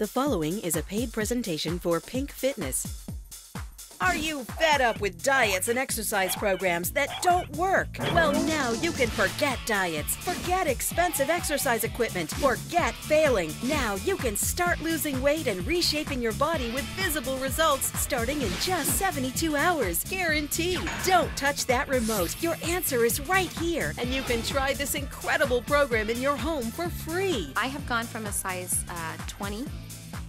The following is a paid presentation for Pink Fitness. Are you fed up with diets and exercise programs that don't work? Well, now you can forget diets, forget expensive exercise equipment, forget failing. Now you can start losing weight and reshaping your body with visible results starting in just 72 hours. Guaranteed. Don't touch that remote. Your answer is right here, and you can try this incredible program in your home for free. I have gone from a size uh, 20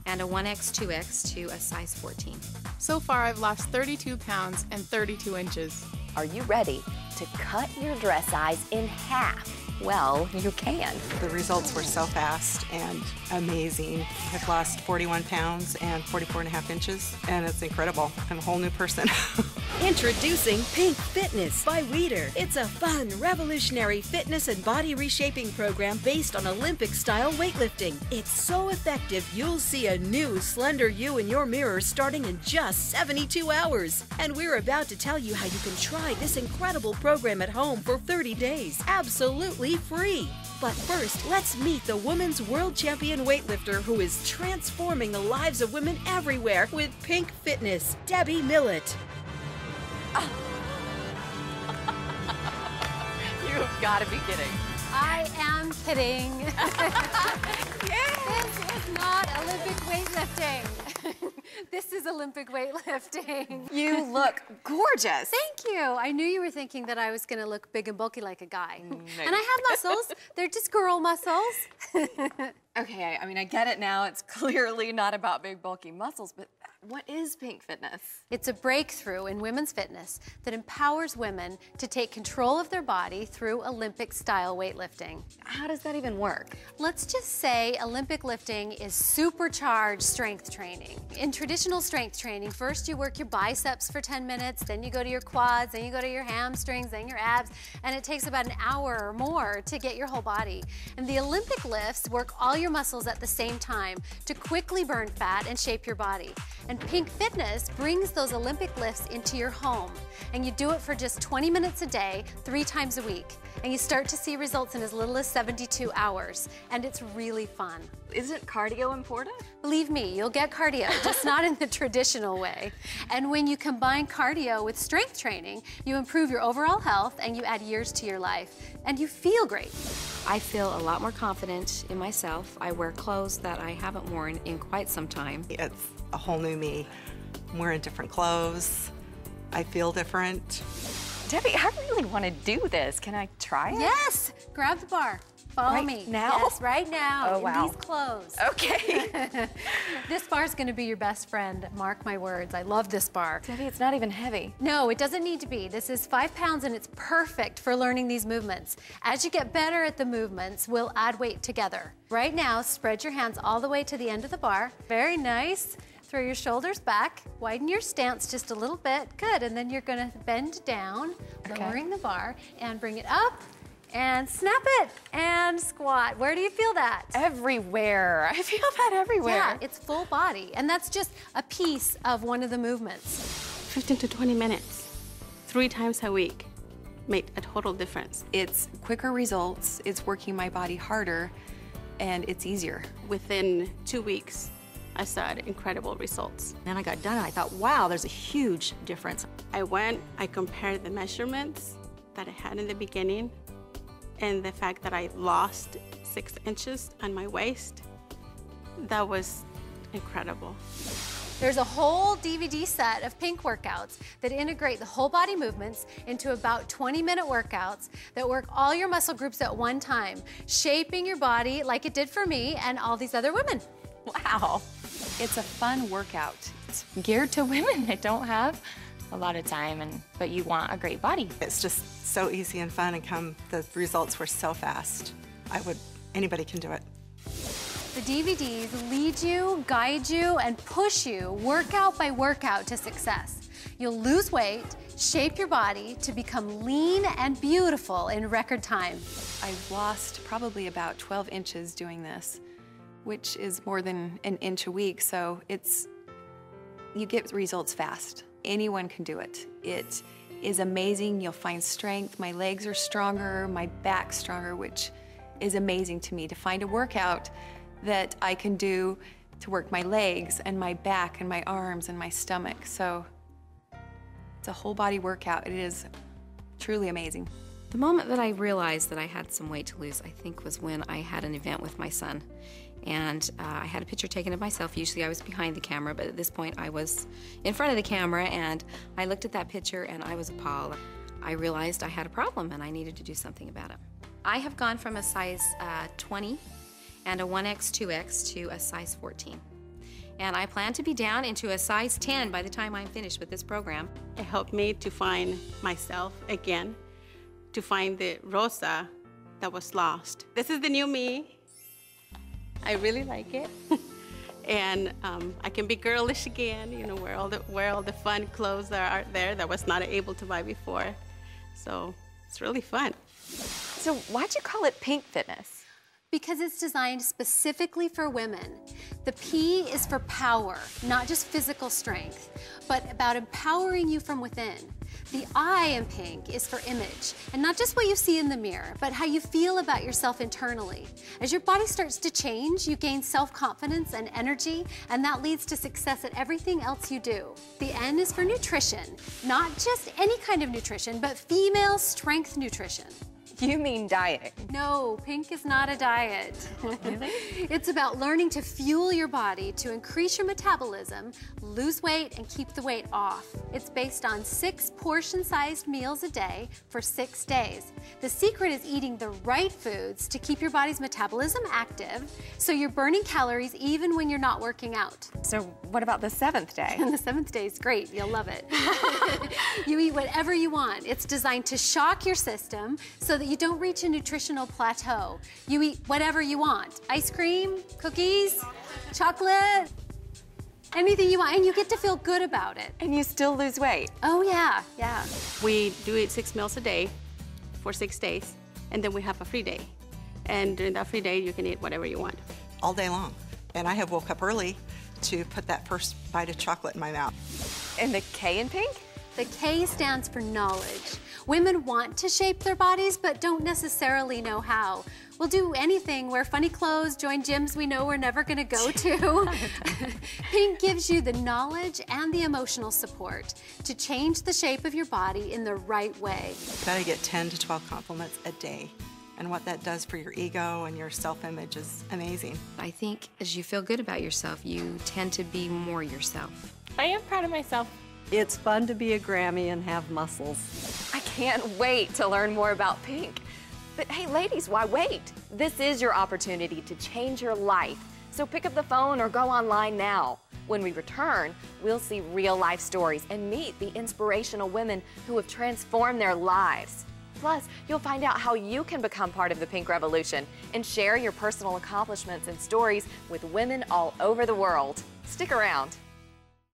and a 1X, 2X to a size 14. So far, I've lost 32 pounds and 32 inches. Are you ready to cut your dress size in half? Well, you can. The results were so fast and amazing. I've lost 41 pounds and 44 and a half inches, and it's incredible. I'm a whole new person. Introducing Pink Fitness by Weider. It's a fun, revolutionary fitness and body reshaping program based on Olympic style weightlifting. It's so effective, you'll see a new, slender you in your mirror starting in just 72 hours. And we're about to tell you how you can try this incredible program at home for 30 days, absolutely free. But first, let's meet the women's world champion weightlifter who is transforming the lives of women everywhere with Pink Fitness, Debbie Millett. You've got to be kidding. I am kidding. This is not Olympic weightlifting. This is Olympic weightlifting. You look gorgeous. Thank you. I knew you were thinking that I was going to look big and bulky like a guy. And I have muscles. They're just girl muscles. Okay, I, I mean, I get it now. It's clearly not about big, bulky muscles, but what is Pink Fitness? It's a breakthrough in women's fitness that empowers women to take control of their body through Olympic style weightlifting. How does that even work? Let's just say Olympic lifting is supercharged strength training. In traditional strength training, first you work your biceps for 10 minutes, then you go to your quads, then you go to your hamstrings, then your abs, and it takes about an hour or more to get your whole body. And the Olympic lifts work all your muscles at the same time to quickly burn fat and shape your body. And Pink Fitness brings those Olympic lifts into your home. And you do it for just 20 minutes a day, three times a week. And you start to see results in as little as 72 hours. And it's really fun. Isn't cardio important? Believe me, you'll get cardio, just not in the traditional way. And when you combine cardio with strength training, you improve your overall health and you add years to your life. And you feel great. I feel a lot more confident in myself. I wear clothes that I haven't worn in quite some time. it's a whole new me. I'm wearing different clothes. I feel different. Debbie, I really want to do this. Can I try it? Yes, grab the bar. Follow Right me. now? Yes, right now. Oh, in wow. these clothes. Okay. This bar is going to be your best friend. Mark my words. I love this bar. Debbie, it's not even heavy. No, it doesn't need to be. This is five pounds and it's perfect for learning these movements. As you get better at the movements, we'll add weight together. Right now, spread your hands all the way to the end of the bar. Very nice. Throw your shoulders back, widen your stance just a little bit. Good, and then you're gonna bend down, Okay. lowering the bar, and bring it up, and snap it, and squat. Where do you feel that? Everywhere. I feel that everywhere. Yeah, it's full body, and that's just a piece of one of the movements. 15 to 20 minutes, three times a week, made a total difference. It's quicker results, it's working my body harder, and it's easier. Within two weeks, I saw incredible results. Then I got done and I thought, wow, there's a huge difference. I went, I compared the measurements that I had in the beginning and the fact that I lost six inches on my waist. That was incredible. There's a whole DVD set of pink workouts that integrate the whole body movements into about 20 minute workouts that work all your muscle groups at one time, shaping your body like it did for me and all these other women. Wow. It's a fun workout. It's geared to women that don't have a lot of time, and but you want a great body. It's just so easy and fun, and come the results were so fast. I would anybody can do it. The DVDs lead you, guide you, and push you workout by workout to success. You'll lose weight, shape your body to become lean and beautiful in record time. I've lost probably about 12 inches doing this, which is more than an inch a week, so it's you get results fast. Anyone can do it. It is amazing. You'll find strength. My legs are stronger, my back stronger, which is amazing to me to find a workout that I can do to work my legs and my back and my arms and my stomach. So it's a whole body workout. It is truly amazing. The moment that I realized that I had some weight to lose, I think, was when I had an event with my son. And uh, I had a picture taken of myself. Usually I was behind the camera, but at this point I was in front of the camera, and I looked at that picture and I was appalled. I realized I had a problem and I needed to do something about it. I have gone from a size uh, 20 and a 1X, 2X to a size 14. And I plan to be down into a size 10 by the time I'm finished with this program. It helped me to find myself again, to find the Rosa that was lost. This is the new me. I really like it. and um, I can be girlish again, you know, wear all the, wear all the fun clothes that are there that was not able to buy before. So it's really fun. So why'd you call it Pink Fitness? Because it's designed specifically for women. The P is for power, not just physical strength, but about empowering you from within. The I in pink is for image, and not just what you see in the mirror, but how you feel about yourself internally. As your body starts to change, you gain self-confidence and energy, and that leads to success at everything else you do. The N is for nutrition, not just any kind of nutrition, but female strength nutrition. You mean dieting? No, pink is not a diet. Really? it's about learning to fuel your body to increase your metabolism, lose weight, and keep the weight off. It's based on six portion-sized meals a day for six days. The secret is eating the right foods to keep your body's metabolism active so you're burning calories even when you're not working out. So what about the seventh day? And the seventh day is great. You'll love it. you eat whatever you want. It's designed to shock your system so that you don't reach a nutritional plateau. You eat whatever you want. Ice cream, cookies, chocolate, anything you want, and you get to feel good about it. And you still lose weight. Oh yeah, yeah. We do eat six meals a day for six days, and then we have a free day. And during that free day, you can eat whatever you want. All day long. And I have woke up early to put that first bite of chocolate in my mouth. And the K in pink? The K stands for knowledge. Women want to shape their bodies, but don't necessarily know how. We'll do anything, wear funny clothes, join gyms we know we're never gonna go to. Pink gives you the knowledge and the emotional support to change the shape of your body in the right way. You gotta get 10 to 12 compliments a day. And what that does for your ego and your self-image is amazing. I think as you feel good about yourself, you tend to be more yourself. I am proud of myself. It's fun to be a Grammy and have muscles. I can't wait to learn more about pink. But hey, ladies, why wait? This is your opportunity to change your life. So pick up the phone or go online now. When we return, we'll see real life stories and meet the inspirational women who have transformed their lives. Plus, you'll find out how you can become part of the Pink Revolution and share your personal accomplishments and stories with women all over the world. Stick around.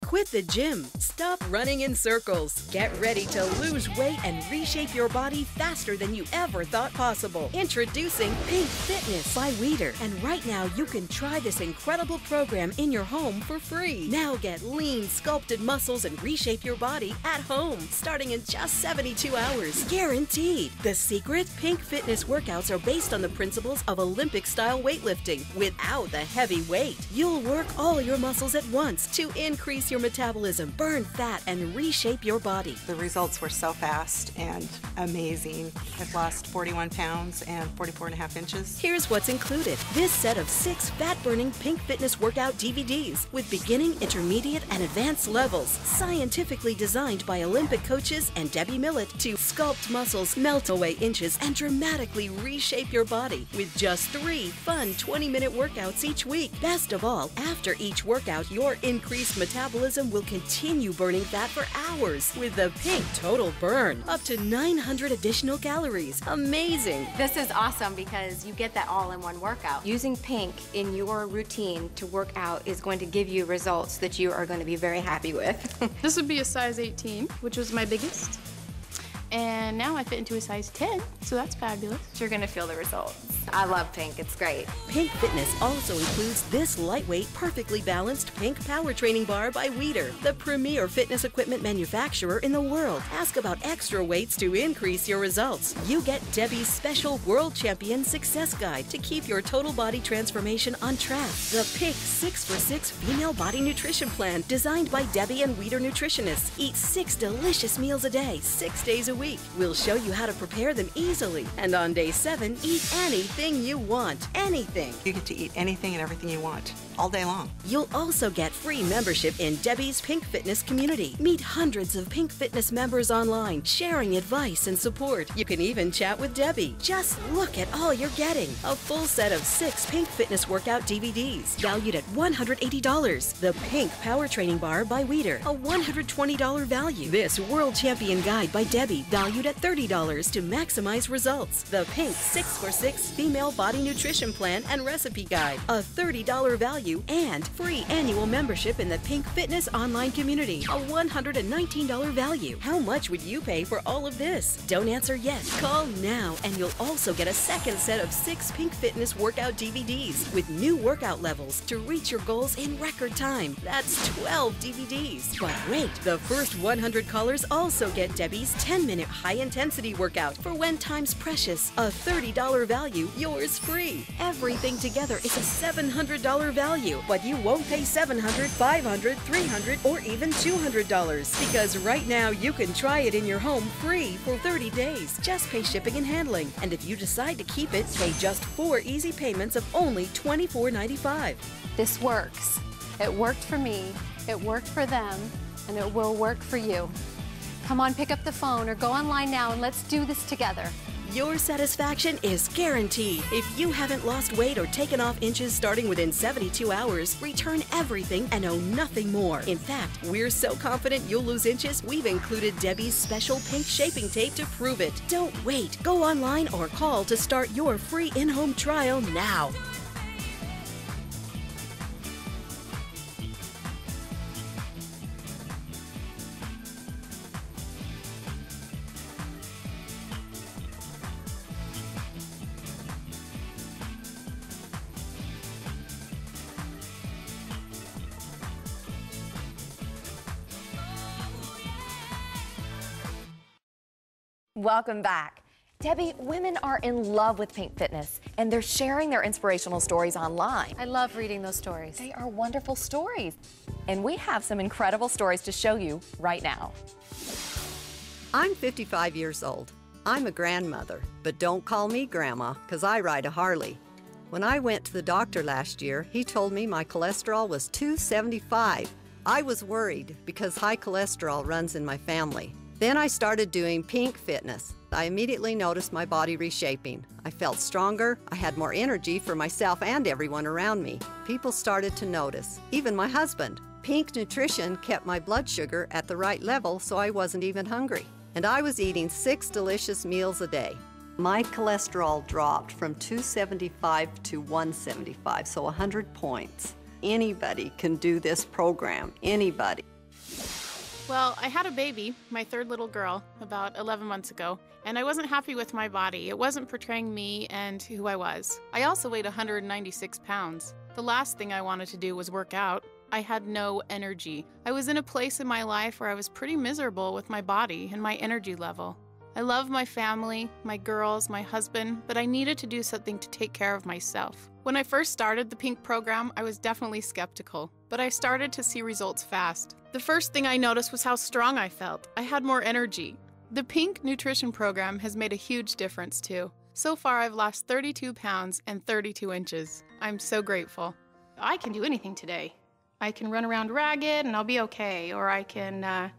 Quit the gym. Stop running in circles. Get ready to lose weight and reshape your body faster than you ever thought possible. Introducing Pink Fitness by Weider. And right now, you can try this incredible program in your home for free. Now get lean, sculpted muscles and reshape your body at home, starting in just 72 hours. Guaranteed. The secret? Pink Fitness workouts are based on the principles of Olympic style weightlifting without the heavy weight. You'll work all your muscles at once to increase your metabolism, burn fat, and reshape your body. The results were so fast and amazing. I've lost 41 pounds and 44 and a half inches. Here's what's included this set of six fat burning Pink Fitness workout DVDs with beginning, intermediate, and advanced levels, scientifically designed by Olympic coaches and Debbie Millett to sculpt muscles, melt away inches, and dramatically reshape your body with just three fun 20 minute workouts each week. Best of all, after each workout, your increased metabolism will continue burning fat for hours with the Pink Total Burn, up to 900 additional calories. Amazing! This is awesome because you get that all in one workout. Using pink in your routine to work out is going to give you results that you are going to be very happy with. this would be a size 18, which was my biggest. And now I fit into a size 10, so that's fabulous. You're gonna feel the results. I love pink. It's great. Pink Fitness also includes this lightweight, perfectly balanced pink power training bar by Weider, the premier fitness equipment manufacturer in the world. Ask about extra weights to increase your results. You get Debbie's special World Champion Success Guide to keep your total body transformation on track. The Pink 6for6 Female Body Nutrition Plan, designed by Debbie and Weider nutritionists. Eat six delicious meals a day, six days a week. We'll show you how to prepare them easily. And on day seven, eat anything you want. Anything. You get to eat anything and everything you want all day long. You'll also get free membership in Debbie's Pink Fitness community. Meet hundreds of Pink Fitness members online, sharing advice and support. You can even chat with Debbie. Just look at all you're getting. A full set of six Pink Fitness workout DVDs, valued at $180. The Pink Power Training Bar by Weider, a $120 value. This World Champion Guide by Debbie, valued at $30 to maximize results. The Pink 6for6 Female Body Nutrition Plan and Recipe Guide, a $30 value, and free annual membership in the Pink Fitness online community, a $119 value. How much would you pay for all of this? Don't answer yet. Call now, and you'll also get a second set of six Pink Fitness workout DVDs with new workout levels to reach your goals in record time. That's 12 DVDs. But wait, the first 100 callers also get Debbie's 10 minute high intensity workout for when time's precious, a $30 value, yours free. Everything together is a $700 value, but you won't pay $700, $500, $300, or even $200 because right now you can try it in your home free for 30 days. Just pay shipping and handling. And if you decide to keep it, pay just four easy payments of only $24.95. This works. It worked for me, it worked for them, and it will work for you. Come on, pick up the phone or go online now and let's do this together. Your satisfaction is guaranteed. If you haven't lost weight or taken off inches starting within 72 hours, return everything and owe nothing more. In fact, we're so confident you'll lose inches, we've included Debbie's special pink shaping tape to prove it. Don't wait. Go online or call to start your free in home trial now. Welcome back. Debbie, women are in love with Pink Fitness and they're sharing their inspirational stories online. I love reading those stories. They are wonderful stories. And we have some incredible stories to show you right now. I'm 55 years old. I'm a grandmother, but don't call me grandma because I ride a Harley. When I went to the doctor last year, he told me my cholesterol was 275. I was worried because high cholesterol runs in my family. Then I started doing Pink Fitness. I immediately noticed my body reshaping. I felt stronger, I had more energy for myself and everyone around me. People started to notice, even my husband. Pink Nutrition kept my blood sugar at the right level so I wasn't even hungry. And I was eating six delicious meals a day. My cholesterol dropped from 275 to 175, so 100 points. Anybody can do this program, anybody. Well, I had a baby, my third little girl, about 11 months ago, and I wasn't happy with my body. It wasn't portraying me and who I was. I also weighed 196 pounds. The last thing I wanted to do was work out. I had no energy. I was in a place in my life where I was pretty miserable with my body and my energy level. I love my family, my girls, my husband, but I needed to do something to take care of myself. When I first started the Pink program, I was definitely skeptical, but I started to see results fast. The first thing I noticed was how strong I felt. I had more energy. The Pink Nutrition Program has made a huge difference too. So far, I've lost 32 pounds and 32 inches. I'm so grateful. I can do anything today. I can run around ragged and I'll be okay, or I can uh,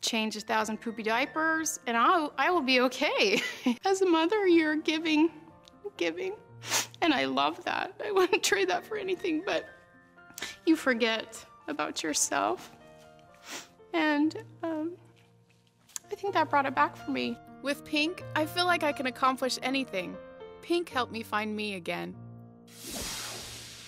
change a thousand poopy diapers and I'll, I will be okay. As a mother, you're giving, giving, and I love that. I wouldn't trade that for anything, but you forget about yourself. And um, I think that brought it back for me. With Pink, I feel like I can accomplish anything. Pink helped me find me again.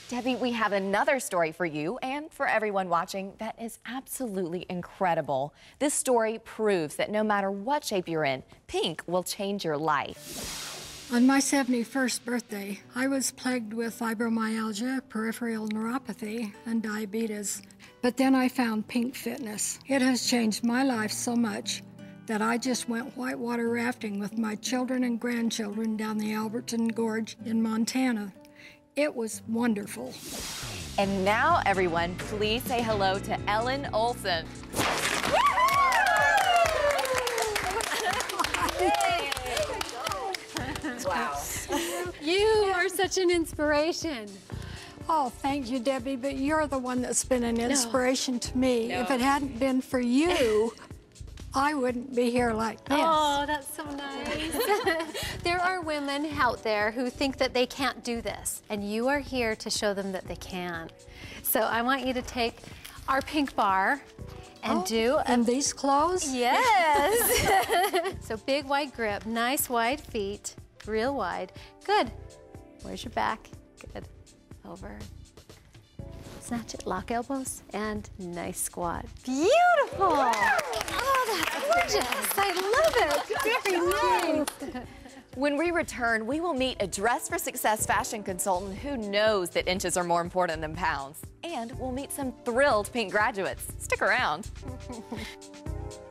Debbie, we have another story for you and for everyone watching that is absolutely incredible. This story proves that no matter what shape you're in, pink will change your life. On my 71st birthday, I was plagued with fibromyalgia, peripheral neuropathy, and diabetes. But then I found Pink Fitness. It has changed my life so much that I just went whitewater rafting with my children and grandchildren down the Alberton Gorge in Montana. It was wonderful. And now, everyone, please say hello to Ellen Olson. You are such an inspiration. Oh, thank you, Debbie, but you're the one that's been an inspiration to me. No. If it hadn't been for you, I wouldn't be here like this. Oh, that's so nice. there are women out there who think that they can't do this, and you are here to show them that they can. So I want you to take our pink bar and Oh, do and these clothes? Yes. so big wide grip, nice wide feet, real wide. Good. Where's your back? Good. Over. Snatch it, lock elbows, and nice squat. Beautiful. Oh, that's gorgeous. I love it. Very nice. When we return, we will meet a Dress for Success fashion consultant who knows that inches are more important than pounds. And we'll meet some thrilled pink graduates. Stick around.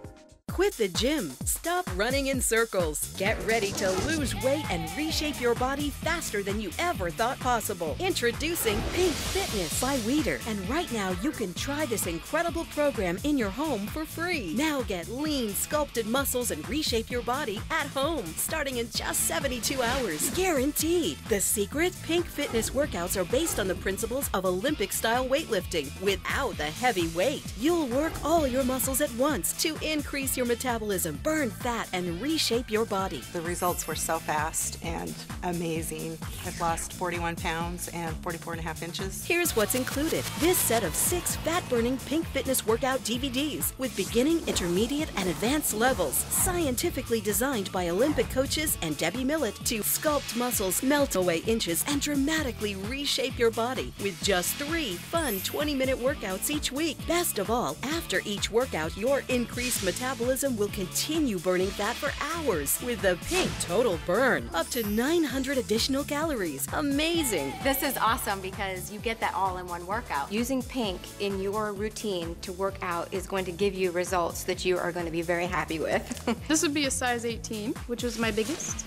Quit the gym. Stop running in circles. Get ready to lose weight and reshape your body faster than you ever thought possible. Introducing Pink Fitness by Weider. And right now, you can try this incredible program in your home for free. Now get lean, sculpted muscles and reshape your body at home, starting in just 72 hours. Guaranteed. The secret? Pink Fitness workouts are based on the principles of Olympic style weightlifting without the heavy weight. You'll work all your muscles at once to increase your metabolism, burn fat, and reshape your body. The results were so fast and amazing. I've lost 41 pounds and 44 and a half inches. Here's what's included this set of six fat burning Pink Fitness workout DVDs with beginning, intermediate, and advanced levels, scientifically designed by Olympic coaches and Debbie Millett to sculpt muscles, melt away inches, and dramatically reshape your body with just three fun 20 minute workouts each week. Best of all, after each workout, your increased metabolism will continue burning fat for hours with the Pink Total Burn, up to 900 additional calories. Amazing! This is awesome because you get that all in one workout. Using pink in your routine to work out is going to give you results that you are going to be very happy with. This would be a size 18, which was my biggest.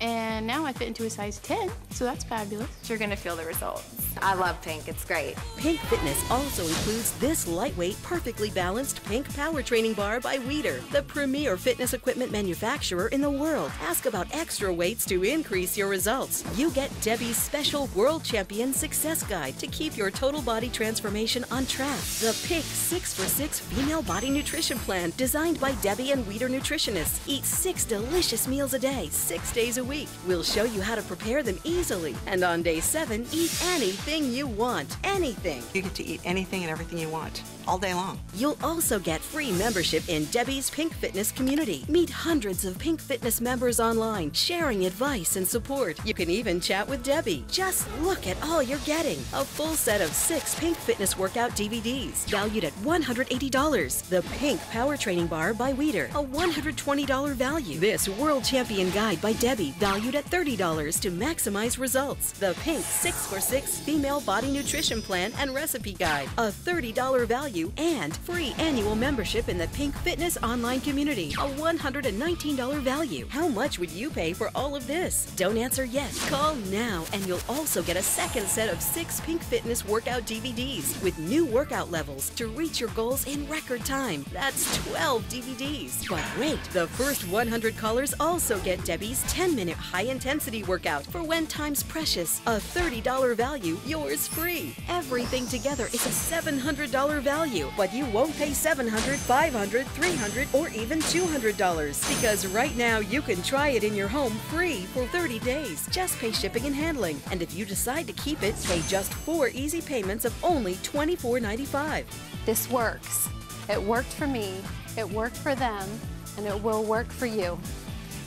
And now I fit into a size 10, so that's fabulous. You're gonna feel the results. I love pink, it's great. Pink Fitness also includes this lightweight, perfectly balanced pink power training bar by Weider, the premier fitness equipment manufacturer in the world. Ask about extra weights to increase your results. You get Debbie's special World Champion Success Guide to keep your total body transformation on track. The Pink 6for6 Female Body Nutrition Plan, designed by Debbie and Weider nutritionists. Eat six delicious meals a day, six days a week. We'll show you how to prepare them easily. And on day seven, eat anything you want. Anything. You get to eat anything and everything you want all day long. You'll also get free membership in Debbie's Pink Fitness community. Meet hundreds of Pink Fitness members online, sharing advice and support. You can even chat with Debbie. Just look at all you're getting. A full set of six Pink Fitness workout DVDs, valued at $180. The Pink Power Training Bar by Weider, a $120 value. This World Champion Guide by Debbie, valued at $30 to maximize results. The Pink 6for6 Female Body Nutrition Plan and Recipe Guide, a $30 value, and free annual membership in the Pink Fitness online community, a $119 value. How much would you pay for all of this? Don't answer yet. Call now, and you'll also get a second set of six Pink Fitness workout DVDs with new workout levels to reach your goals in record time. That's 12 DVDs. But wait, the first 100 callers also get Debbie's 10 minute high intensity workout for when time's precious, a $30 value, yours free. Everything together is a $700 value, but you won't pay $700, $500, $300, or even $200 because right now you can try it in your home free for 30 days. Just pay shipping and handling. And if you decide to keep it, pay just four easy payments of only $24.95. This works. It worked for me, it worked for them, and it will work for you.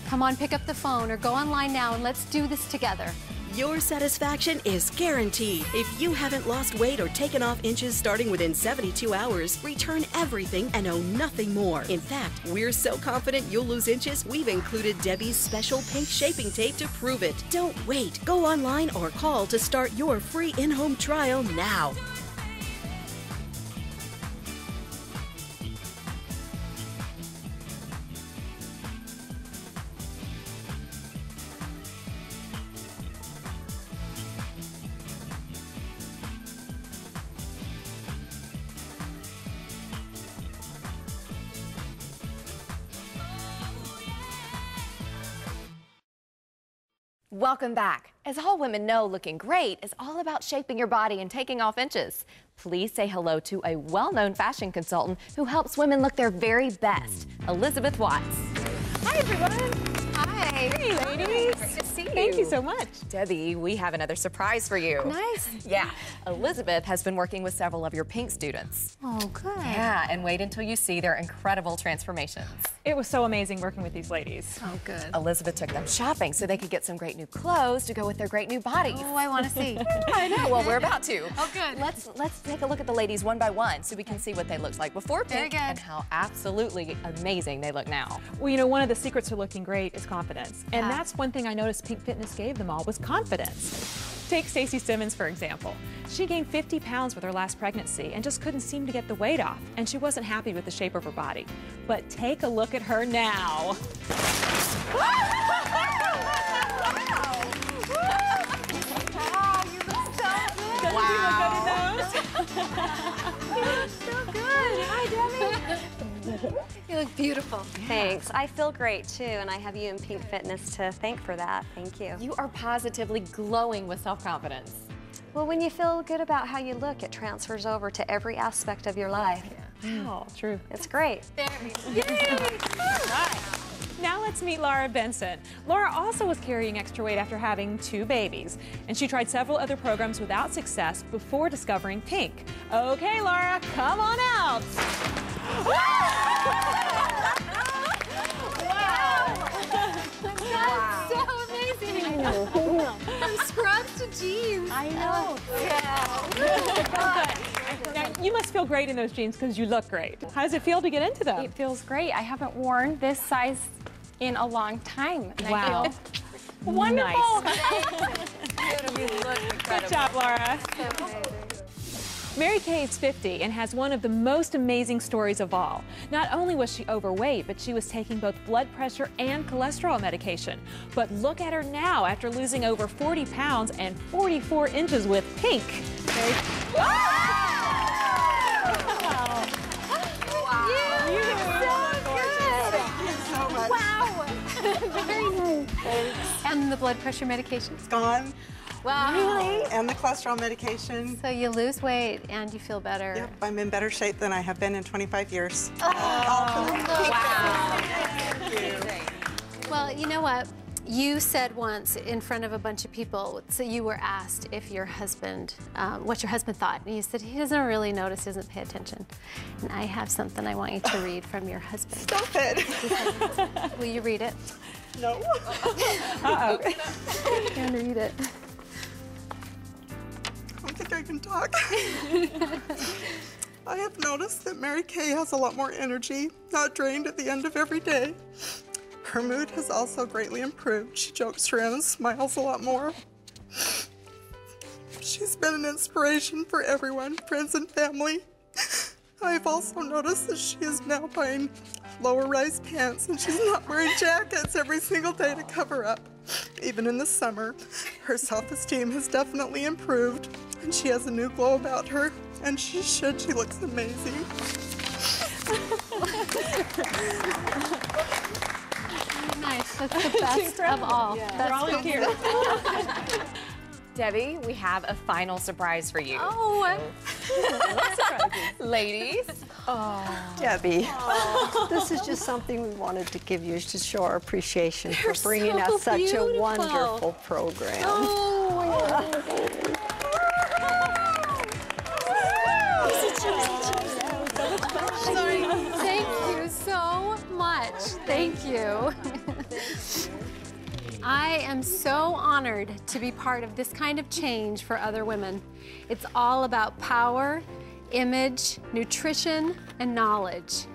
Come on, pick up the phone or go online now and let's do this together. Your satisfaction is guaranteed. If you haven't lost weight or taken off inches starting within 72 hours, return everything and owe nothing more. In fact, we're so confident you'll lose inches, we've included Debbie's special pink shaping tape to prove it. Don't wait. Go online or call to start your free in home trial now. Welcome back. As all women know, looking great is all about shaping your body and taking off inches. Please say hello to a well-known fashion consultant who helps women look their very best, Elizabeth Watts. Hi, everyone. Hi. Hey, ladies. Great to see you. Thank you so much. Debbie, we have another surprise for you. Nice. Yeah. Elizabeth has been working with several of your pink students. Oh, good. Yeah, and wait until you see their incredible transformations. It was so amazing working with these ladies. Oh, good. Elizabeth took them shopping so they could get some great new clothes to go with their great new bodies. Oh, I want to see. I know. Well, we're about to. Oh, good. Let's let's take a look at the ladies one by one so we can see what they looked like before Very pink good. and how absolutely amazing they look now. Well, you know, one of the secrets to looking great is confidence. And Yeah. that's one thing I noticed Pink Fitness gave them all was confidence. Take Stacey Simmons, for example. She gained 50 pounds with her last pregnancy and just couldn't seem to get the weight off. And she wasn't happy with the shape of her body. But take a look at her now. Doesn't she look good in those? You look beautiful. Thanks. I feel great too, and I have you in Pink Fitness to thank for that. Thank you. You are positively glowing with self-confidence. Well, when you feel good about how you look, it transfers over to every aspect of your life. Yeah. Oh, true. It's great. There we go. Yay! Now let's meet Laura Benson. Laura also was carrying extra weight after having two babies, and she tried several other programs without success before discovering Pink. Okay, Laura, come on out. That's so amazing. From scrubs to jeans. I know. Yeah. Now, you must feel great in those jeans because you look great. How does it feel to get into them? It feels great. I haven't worn this size in a long time. And Wow. I feel wonderful. Nice. Good job, Laura. Mary Kay is 50 and has one of the most amazing stories of all. Not only was she overweight, but she was taking both blood pressure and cholesterol medication. But look at her now after losing over 40 pounds and 44 inches with pink. Mary- Wow. Ah! Very nice. And the blood pressure medication? It's gone. Wow. Really? And the cholesterol medication. So you lose weight and you feel better. Yep, I'm in better shape than I have been in 25 years. Oh! Wow! Well, you know what? You said once in front of a bunch of people, so you were asked if your husband, um, what your husband thought, and you said he doesn't really notice, doesn't pay attention. And I have something I want you to read from your husband. Stop it. Will you read it? No. Uh-oh. And read it. I don't think I can talk. I have noticed that Mary Kay has a lot more energy, not drained at the end of every day. Her mood has also greatly improved. She jokes around and smiles a lot more. She's been an inspiration for everyone, friends and family. I've also noticed that she is now buying lower rise pants and she's not wearing jackets every single day to cover up. Even in the summer, her self-esteem has definitely improved and she has a new glow about her and she should. She looks amazing. Nice. That's the best of all. That's We're all good. here. Debbie, we have a final surprise for you. Oh, Ladies, oh. Debbie, oh. this is just something we wanted to give you to show our appreciation for bringing so us such beautiful. a wonderful program. Oh, Thank you so much. Thank you. I am so honored to be part of this kind of change for other women. It's all about power, image, nutrition, and knowledge.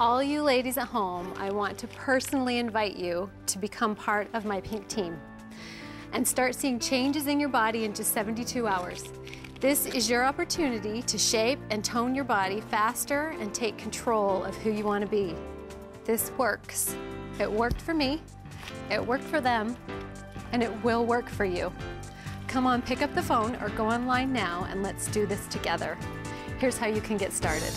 All you ladies at home, I want to personally invite you to become part of my pink team and start seeing changes in your body in just 72 hours. This is your opportunity to shape and tone your body faster and take control of who you want to be. This works. It worked for me, it worked for them, and it will work for you. Come on, pick up the phone or go online now and let's do this together. Here's how you can get started.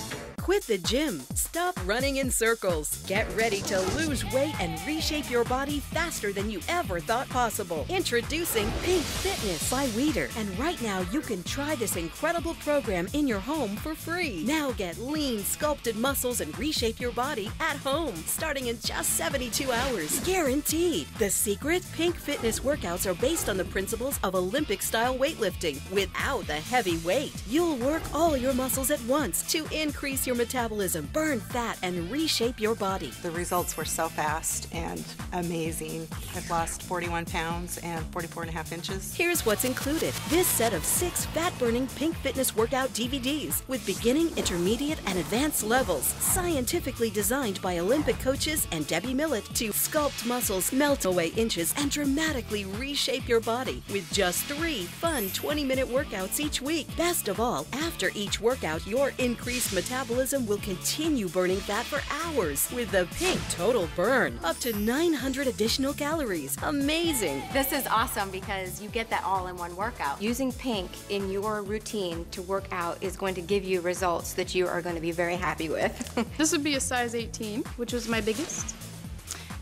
Quit the gym. Stop running in circles. Get ready to lose weight and reshape your body faster than you ever thought possible. Introducing Pink Fitness by Weider. And right now, you can try this incredible program in your home for free. Now get lean, sculpted muscles and reshape your body at home, starting in just 72 hours. Guaranteed. The secret Pink Fitness workouts are based on the principles of Olympic style weightlifting without the heavy weight. You'll work all your muscles at once to increase your metabolism, burn fat, and reshape your body. The results were so fast and amazing. I've lost 41 pounds and 44 and a half inches. Here's what's included this set of six fat burning Pink Fitness workout DVDs with beginning, intermediate, and advanced levels, scientifically designed by Olympic coaches and Debbie Millett to sculpt muscles, melt away inches, and dramatically reshape your body with just three fun 20 minute workouts each week. Best of all, after each workout, your increased metabolism will continue burning fat for hours with the Pink Total Burn, up to 900 additional calories. Amazing! This is awesome because you get that all in one workout. Using pink in your routine to work out is going to give you results that you are going to be very happy with. This would be a size 18, which was my biggest.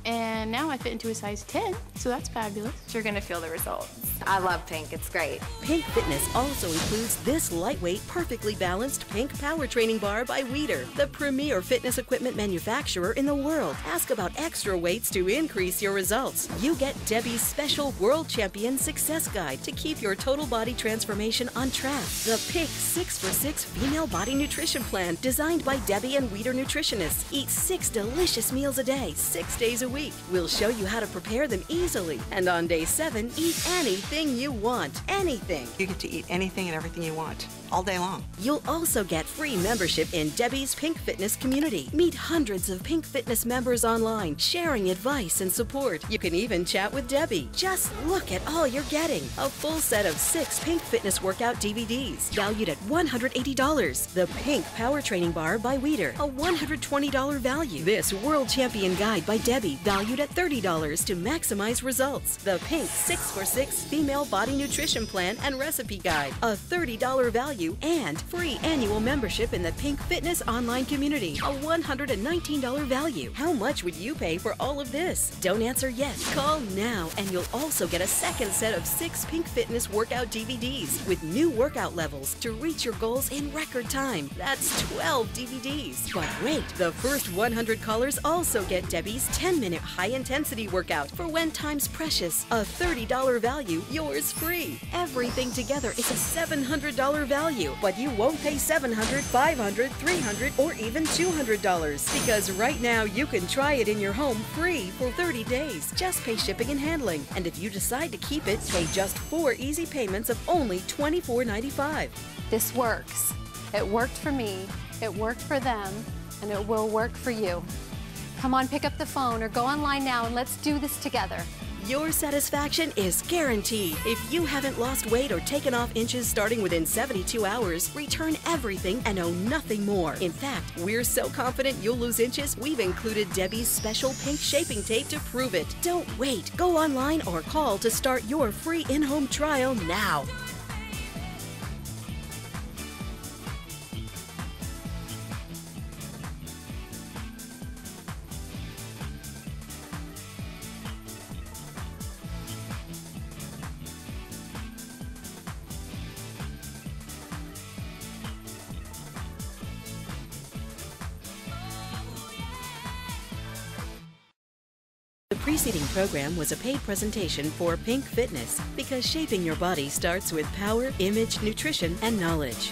And now I fit into a size 10, so that's fabulous. You're gonna feel the results. I love pink, it's great. Pink Fitness also includes this lightweight, perfectly balanced pink power training bar by Weider, the premier fitness equipment manufacturer in the world. Ask about extra weights to increase your results. You get Debbie's special World Champion Success Guide to keep your total body transformation on track. The Pink 6for6 Female Body Nutrition Plan, designed by Debbie and Weider nutritionists. Eat six delicious meals a day, six days a week. We'll show you how to prepare them easily. And on day seven, eat anything you want. Anything. You get to eat anything and everything you want all day long. You'll also get free membership in Debbie's Pink Fitness community. Meet hundreds of Pink Fitness members online, sharing advice and support. You can even chat with Debbie. Just look at all you're getting. A full set of six Pink Fitness workout DVDs, valued at $180. The Pink Power Training Bar by Weider, a $120 value. This World Champion Guide by Debbie, valued at $30 to maximize results. The Pink 6for6 Female Body Nutrition Plan and Recipe Guide, a $30 value and free annual membership in the Pink Fitness online community, a $119 value. How much would you pay for all of this? Don't answer yet. Call now and you'll also get a second set of six Pink Fitness workout DVDs with new workout levels to reach your goals in record time. That's 12 DVDs. But wait, the first 100 callers also get Debbie's 10 minute high intensity workout for when time's precious. A $30 value, yours free. Everything together is a $700 value, but you won't pay $700, $500, $300, or even $200 because right now you can try it in your home free for 30 days. Just pay shipping and handling. And if you decide to keep it, pay just four easy payments of only $24.95. This works. It worked for me, it worked for them, and it will work for you. Come on, pick up the phone or go online now and let's do this together. Your satisfaction is guaranteed. If you haven't lost weight or taken off inches starting within 72 hours, return everything and owe nothing more. In fact, we're so confident you'll lose inches, we've included Debbie's special pink shaping tape to prove it. Don't wait. Go online or call to start your free in home trial now. Program was a paid presentation for Pink Fitness because shaping your body starts with power, image, nutrition, and knowledge.